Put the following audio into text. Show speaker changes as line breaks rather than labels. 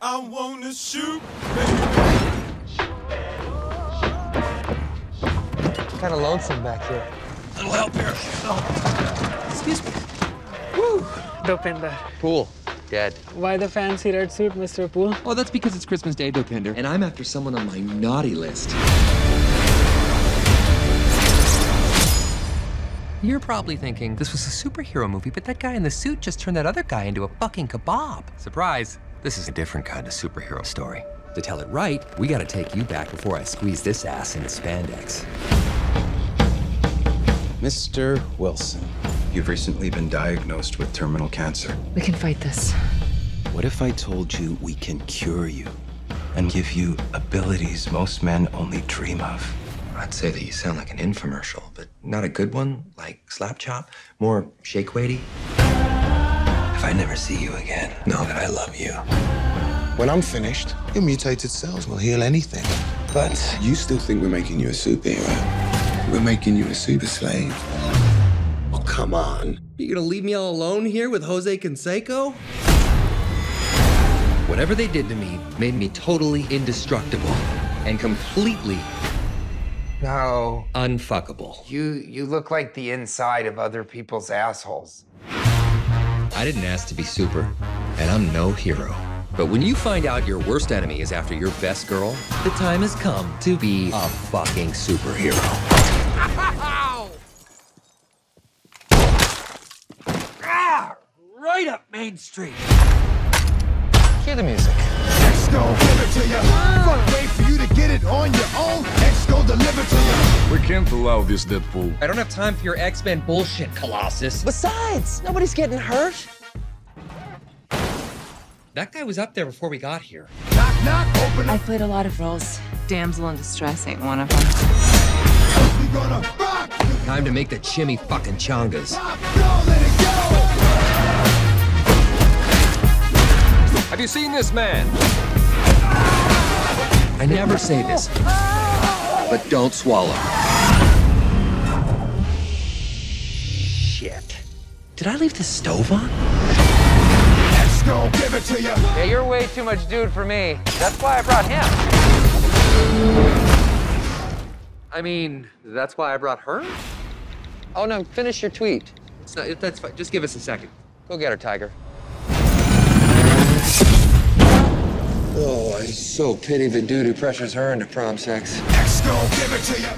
I wanna shoot.
Kind of lonesome back here.
Little help here.
Excuse me. Woo!
Dopinder.
Pool. Dead.
Why the fancy red suit, Mr. Pool?
Oh, that's because it's Christmas Day, Dopinder, and I'm after someone on my naughty list.
You're probably thinking this was a superhero movie, but that guy in the suit just turned that other guy into a fucking kebab. Surprise! This is a different kind of superhero story.
To tell it right, we gotta take you back before I squeeze this ass into spandex.
Mr. Wilson, you've recently been diagnosed with terminal cancer.
We can fight this.
What if I told you we can cure you and give you abilities most men only dream of?
I'd say that you sound like an infomercial, but not a good one, like Slap Chop. More shake weighty.
If I never see you again, know that I love you.
When I'm finished, your mutated cells will heal anything.
But you still think we're making you a superhero? We're making you a super slave.
Oh, come on.
You're gonna leave me all alone here with Jose Canseco?
Whatever they did to me made me totally indestructible and completely
No.
unfuckable.
You you look like the inside of other people's assholes.
I didn't ask to be super, and I'm no hero. But when you find out your worst enemy is after your best girl, the time has come to be a fucking superhero.
Ah, right up Main Street. Cue the music.
We can't allow this, Deadpool.
I don't have time for your X-Men bullshit, Colossus.
Besides, nobody's getting hurt.
That guy was up there before we got here.
Knock, knock, open
I
up.
played a lot of roles. Damsel in distress ain't one of them.
We gonna rock.
Time to make the chimi fucking changas.
Rock, go, let it go.
Have you seen this man?
I never say this, but don't swallow. Shit. Did I leave the stove on?
X gon' give it to ya.
Yeah, you're way too much dude for me. That's why I brought him.
I mean, that's why I brought her? Oh no, finish your tweet. It's not, that's fine. Just give us a second. Go get her, Tiger. Oh, I so pity the dude who pressures her into prom sex.
X gon' give it to ya.